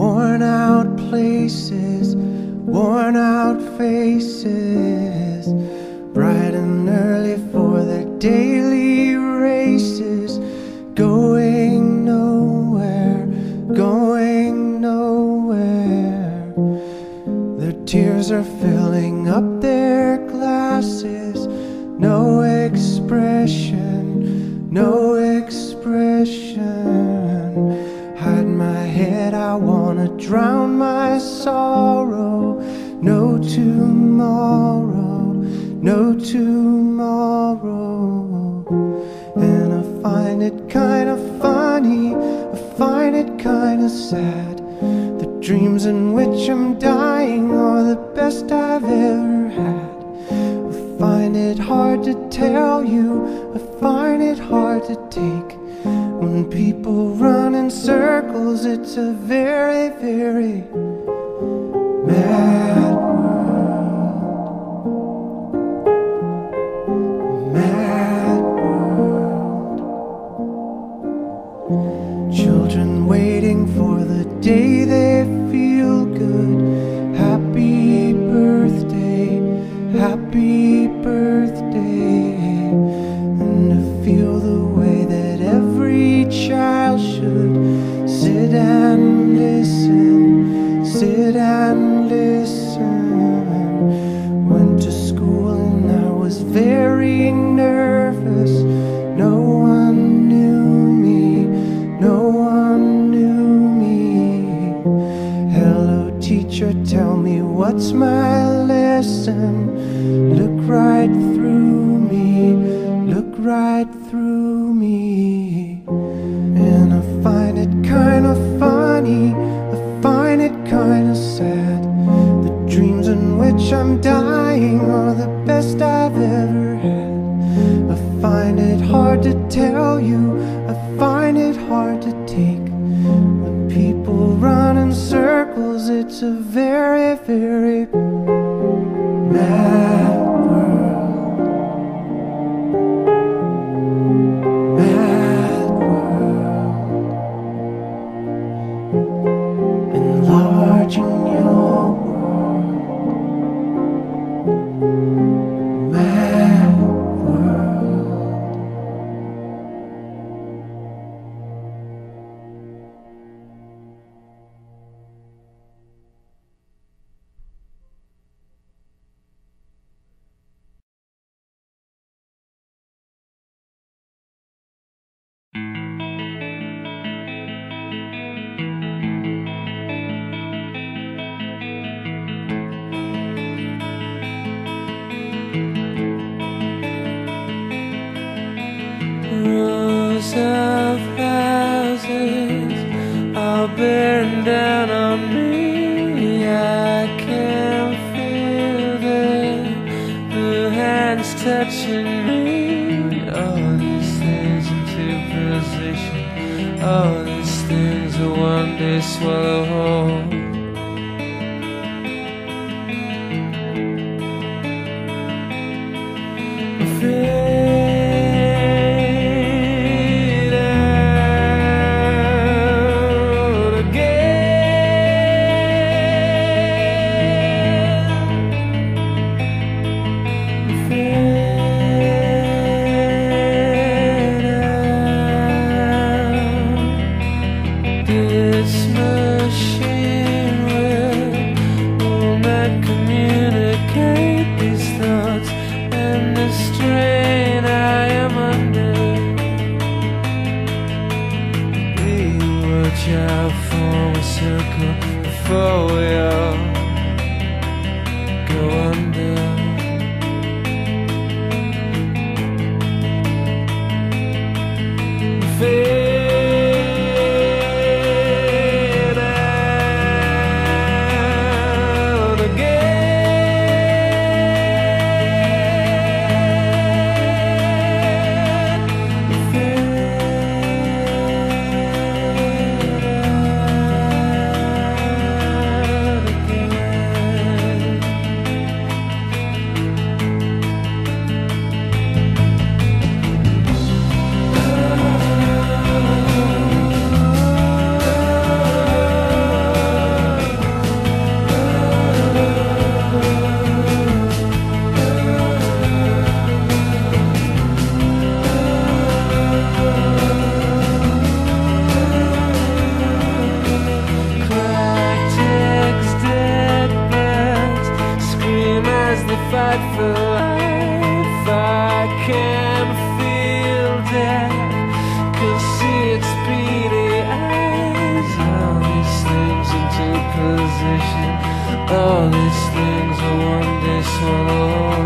worn out places, worn out faces, bright and early for their daily races, are filling up their glasses, no expression, no expression. Hide my head, I wanna drown my sorrow. No tomorrow, no tomorrow. And I find it kinda funny, I find it kinda sad. The dreams in which I'm dying best I've ever had. I find it hard to tell you, I find it hard to take. When people run in circles, it's a very, very mad world. Mad world. Children waiting for the day happy my. Look right through me, look right through me. And I find it kinda funny, I find it kinda sad. The dreams in which I'm dying are the best I've ever had. I find it hard to tell you, it's a very, very mad bearing down on me. I can feel the blue hands touching me. All these things into position. All these things will one day swallow whole. Fade Fade fight for life. I can feel death, can see its beady eyes. All these things into position, all these things are one day swallowed.